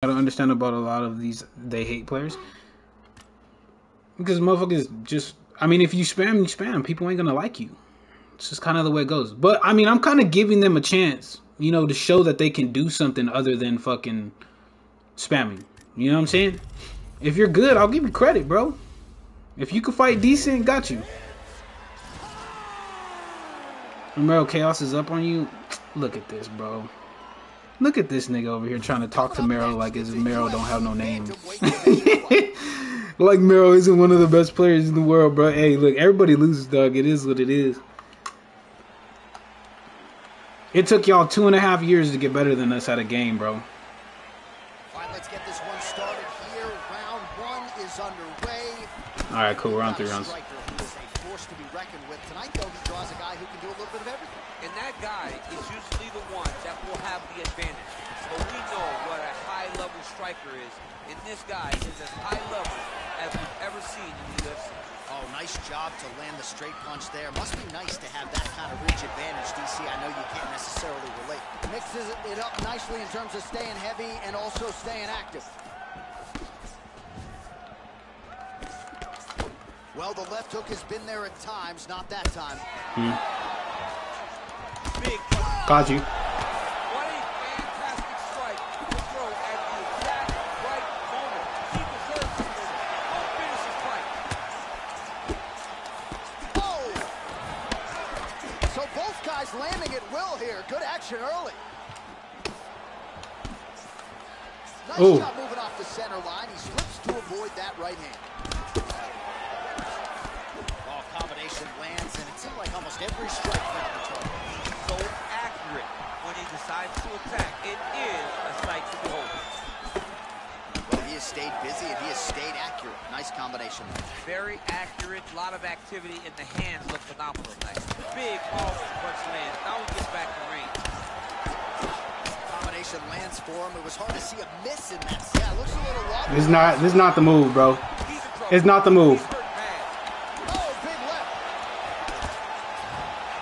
I don't understand about a lot of these they hate players. Because motherfuckers just I mean if you spam you spam, people ain't gonna like you. It's just kind of the way it goes. But I mean I'm kinda giving them a chance, you know, to show that they can do something other than fucking spamming. You know what I'm saying? If you're good, I'll give you credit, bro. If you can fight decent, got you. Romero Chaos is up on you. Look at this, bro. Look at this nigga over here trying to talk to Mero like his Mero don't have no name. like Mero isn't one of the best players in the world, bro. Hey, look, everybody loses, dog. It is what it is. It took y'all two and a half years to get better than us at a game, bro. let's get this one started here. Round one is underway. All right, cool. We're on three rounds. And that guy is usually the one that will have the advantage. So we know what a high-level striker is, and this guy is as high level as we've ever seen in the UFC. Oh, nice job to land the straight punch there. Must be nice to have that kind of reach advantage, DC. I know you can't necessarily relate. Mixes it up nicely in terms of staying heavy and also staying active. Well, the left hook has been there at times, not that time. Hmm. Got you. Ooh. job moving off the center line. He slips to avoid that right hand. Oh, combination lands, and it seemed like almost every strike found the target. So accurate when he decides to attack. It is a sight to behold. Well, he has stayed busy, and he has stayed accurate. Nice combination. Very accurate. A lot of activity in the hands look phenomenal tonight. Big off punch lands. Now he gets back to range. Combination lands for him. It was hard to see a miss in that. Looks a little wobbly. This is not. This is not the move, bro. It's not the move.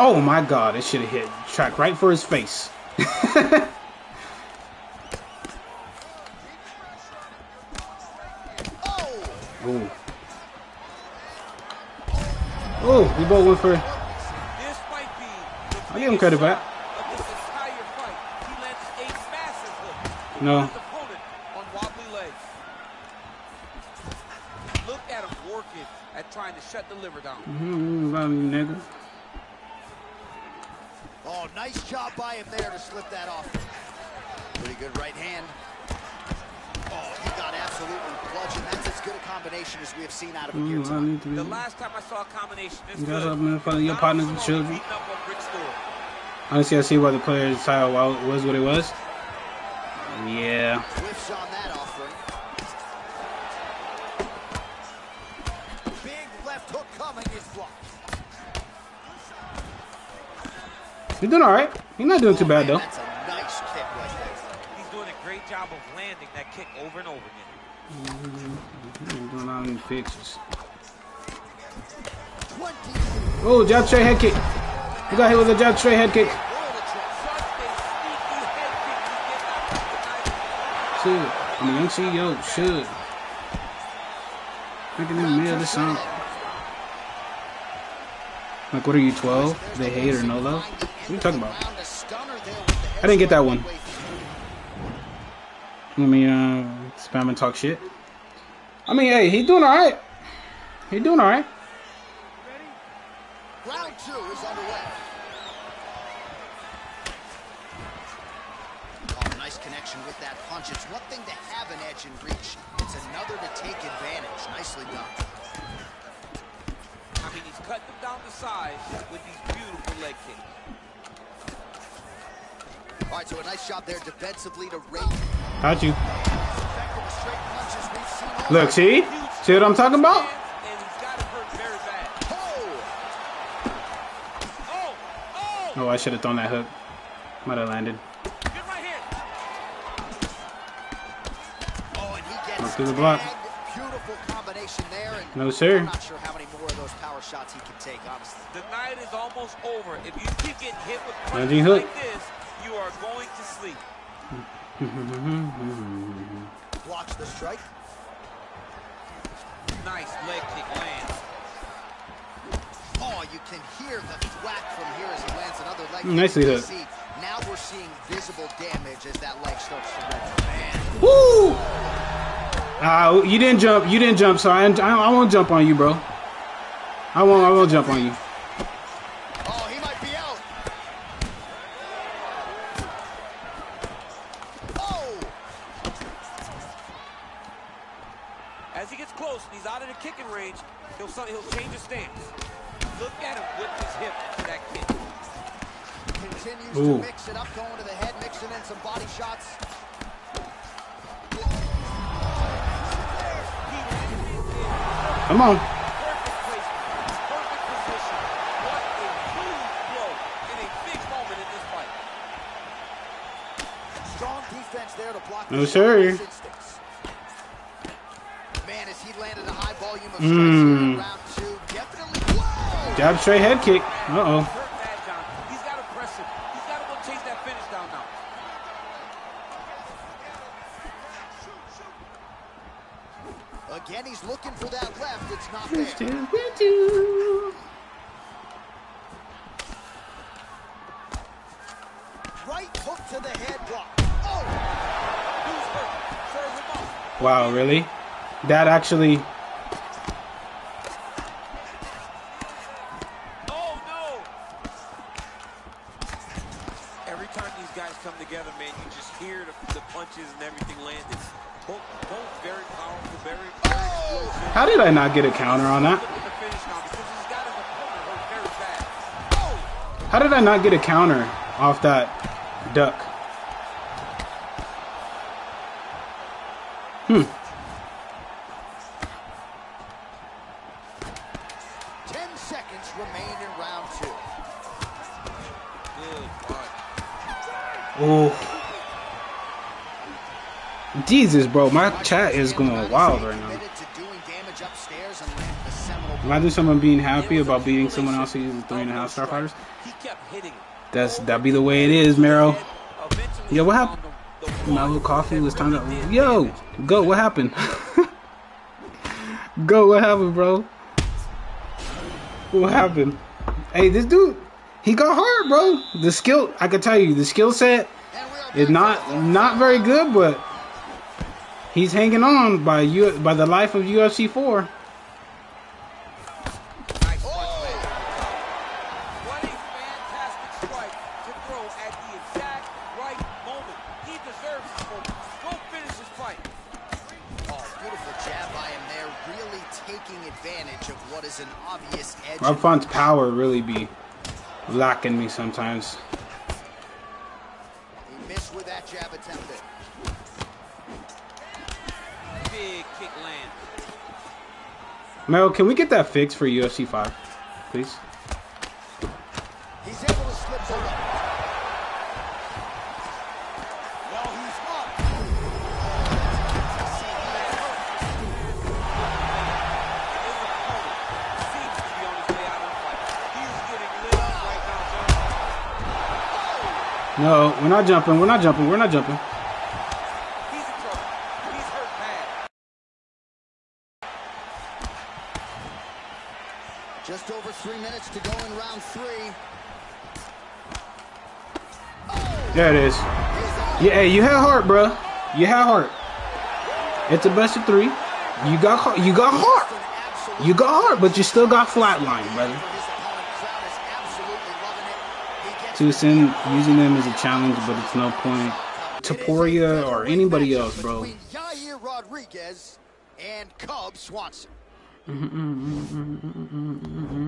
Oh my god, it should have hit track right for his face. Ooh. Oh, we both went for. I give him credit back. No. Look at him working at trying to shut the liver down. Mm -hmm, nigga. Oh, nice job by him there to slip that off. Pretty good right hand. Oh, he got absolutely bludgeoned. That's as good a combination as we have seen out of him here tonight. The last time I saw a combination this good, in front of your partners and children. Honestly, I see why the player's style was what it was. Yeah. Whiffs on that offering. Big left hook coming is blocked. He's doing all right. He's not doing too bad though. That's a nice kick right there. He's doing a great job of landing that kick over and over again. Mm-hmm. Doing all these fixes. Oh, jab straight head kick. He got hit with a jab straight head kick. Should. I mean, young CEO should. Making them mail this song. Like, what are you, 12? They hate or no love? What are you talking about? I didn't get that one. Let me uh, spam and talk shit. I mean, hey, he doing all right. He doing all right. Round two is underway. Thing to have an edge and reach. It's another to take advantage. Nicely done. I mean, he's cutting them down the side with these beautiful leg kicks. All right, so a nice job there defensively to rate. Got you. Look, see? See what I'm talking about? Oh, I should have thrown that hook. Might have landed. Up through the block. No, sir. I'm not sure how many more of those power shots he can take, honestly. The night is almost over. If you keep getting hit with punches like this, you are going to sleep. Blocks the strike. Nice leg kick lands. Oh, you can hear the thwack from here as he lands another leg. Nicely kick. hit. See, Now we're seeing visible damage as that leg starts to rip. Woo! Ah, you didn't jump. You didn't jump, so I, I, I won't jump on you, bro. I won't. I won't jump on you. oh, he might be out. Oh, As he gets close and he's out of the kicking range, he'll he'll change his stance. Look at him whip his hip to that kick. continues Ooh. to mix it up, going to the head, mixing in some body shots. To block No, sir. shot with instincts. Man, as he landed a high volume of Mm. round two, definitely. Whoa! Jab straight head kick. Uh oh. Hurt bad, John. He's got to press him. He's got to go chase that finish down now. Again, he's looking for that left. It's not there. Right hook to the head block. Oh! Who's hurt? Serve him up. Wow, really? That actually. Oh! Every time these guys come together, man, you just hear the, the punches and everything landed. Both, both very powerful, very, very explosive. How did I not get a counter on that? Look at the finish now because he's got his opponent hurt very bad. How did I not get a counter off that duck? Hmm. Ten seconds remain in round two. Good. Oh. Jesus, bro, my chat is going wild right now. Imagine someone being happy about beating someone else who uses three and a half star fighters. That's that be the way it is, Mero. Yo, what happened? My little coffee was time really to. did Yo, go. What happened? go. What happened, bro? What happened? Hey, this dude, he got hard, bro. The skill, I can tell you, the skill set is not not very good, but he's hanging on by you by the life of UFC four. Rob Font's power really be lacking me to Mel, can we get that fixed for UFC five, please? He's able to slip to the. Well, he's up. See, His opponent seems to be on his way out of the fight. He's getting lit up right now, John. No, we're not jumping. We're not jumping. We're not jumping. He's in trouble. He's hurt bad. Just over three minutes to go in round three. Oh! There it is. Yeah, hey, you had heart, bro. You had heart. It's a best of three. You got heart. You got heart. You got heart, but you still got flatline, brother. for his opponent. Crowd is absolutely loving it. He gets To send using them as a challenge, but it's no point. Taporia or anybody else, bro. Rodriguez and Cub Swanson. Mm-hmm, mm-hmm, mm-hmm,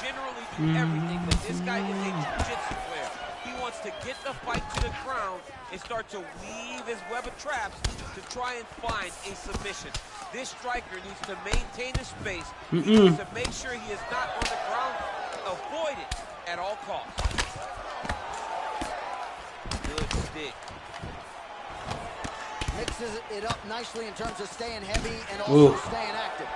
Guys can generally do everything, but this guy is a jiu-jitsu player. He wants wants to get the fight to the ground and start to weave his web of traps to try and find a submission. This striker needs to maintain his space. He needs to make sure he is not on the ground. Avoid it at all costs. Good stick. Mixes it up nicely in terms of staying heavy and also Ooh. staying active.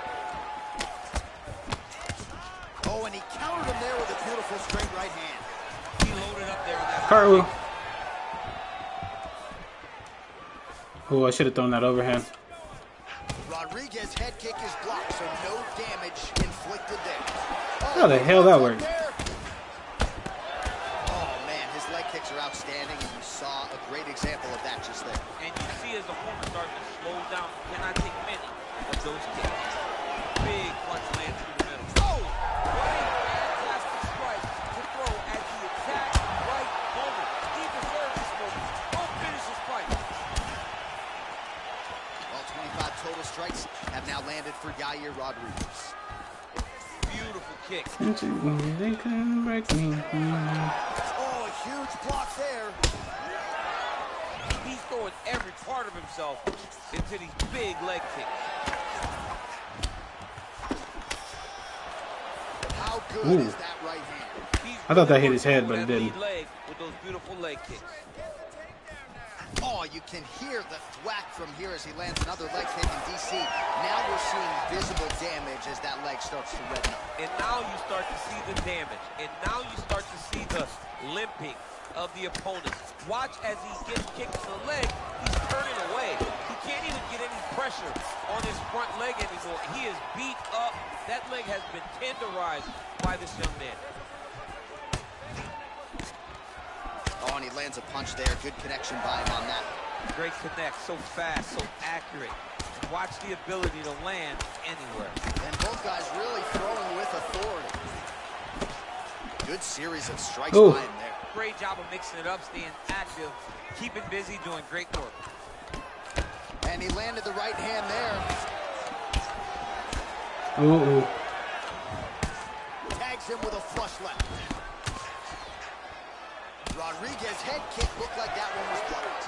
Oh, and he countered him there with a beautiful straight right hand. He loaded up there on. Cartwheel. Oh, I should have thrown that overhand. Rodriguez head kick is blocked, so no damage inflicted there. Oh, How the hell that worked? Oh man, his leg kicks are outstanding, and you saw a great example of that just there. And you see as the opponent starts to slow down, cannot take many of those kicks. Big punch lands through the middle. Oh! What a fantastic strike to throw at the exact right moment. He deserves this moment. Go finish his fight. Well, 25 total strikes have now landed for Yair Rodriguez. Beautiful kick. They couldn't break me. Oh, a huge block there. He's throwing every part of himself into these big leg kicks. How good Ooh. is that right hand? He's I thought that hit his head, but it didn't. You can hear the thwack from here as he lands another leg kick in DC. Now we're seeing visible damage as that leg starts to redden up. And now you start to see the damage. And now you start to see the limping of the opponent. Watch as he gets kicked in the leg, he's turning away. He can't even get any pressure on his front leg anymore. He is beat up. That leg has been tenderized by this young man. Oh, and he lands a punch there. Good connection by him on that. Great connect, so fast, so accurate. Watch the ability to land anywhere. And both guys really throwing with authority. Good series of strikes Ooh. by him there. Great job of mixing it up, staying active, keeping busy, doing great work. And he landed the right hand there. Ooh, ooh. Tags him with a flush left. Rodriguez head kick looked like that one was blocked.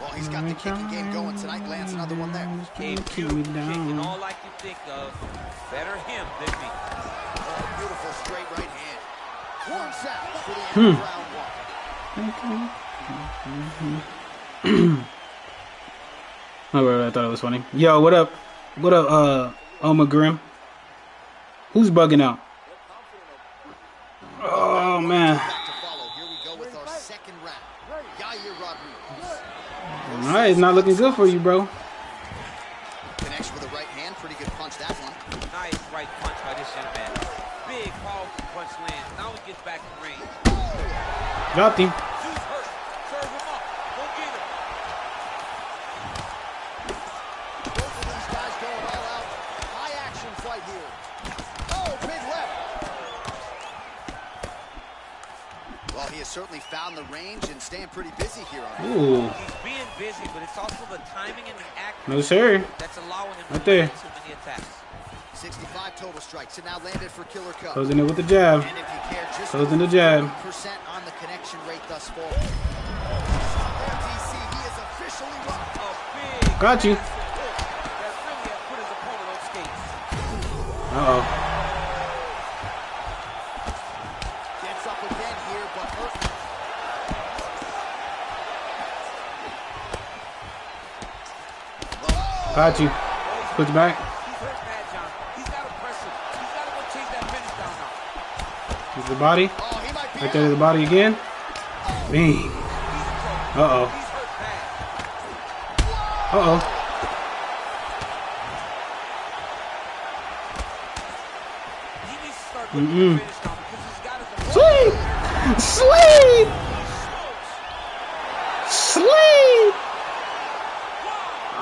Well, he's got the kicking game going tonight. Lands another one there. A Keep beautiful me kick, and down. all I can think of, better him than me. Oh, beautiful straight right hand. Points out for the Hmm. end of round one. Oh, right, I thought it was funny. Yo, what up? What up, uh, Oma Grim? Who's bugging out? Oh, man. Back to follow. Here we go with our second round. Yair Rodriguez. All right, it's not looking good for you, bro. Connects with a right hand. Pretty good punch that one. Nice right punch by this young man. Big, powerful punch lands. Now he gets back in range. Got him. Zeus hurt. Serve him up. Go get him. Both of these guys going all out. High action fight here. Oh, big left. Well, he has certainly found the range and staying pretty busy here on. Ooh. He's being busy, but it's also the timing and the accuracy No, sir. that's allowing him Right to there. land so many attacks. 65 total strikes. And now landed for Killer Cub. Closing it with the jab. And if you care, just Closing the jab. percent on the connection rate thus far. There, DC, he Got you. Put you back. He's to to the body. Right there, the body again. Bing. Uh-oh. Uh-oh. To Mm-mm. for finish now because he's got his Sweet! Sweet! Sweet!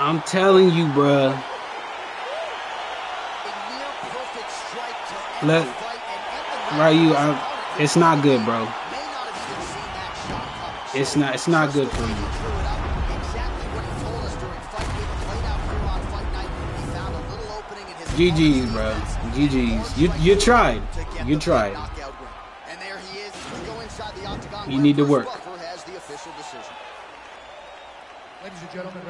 I'm telling you, bruh. Let-. Ryu, I, it's not good, bro. It's not. It's not good for you. GG's, bro. GG's. You you tried. You tried. You need to work. Ladies and gentlemen,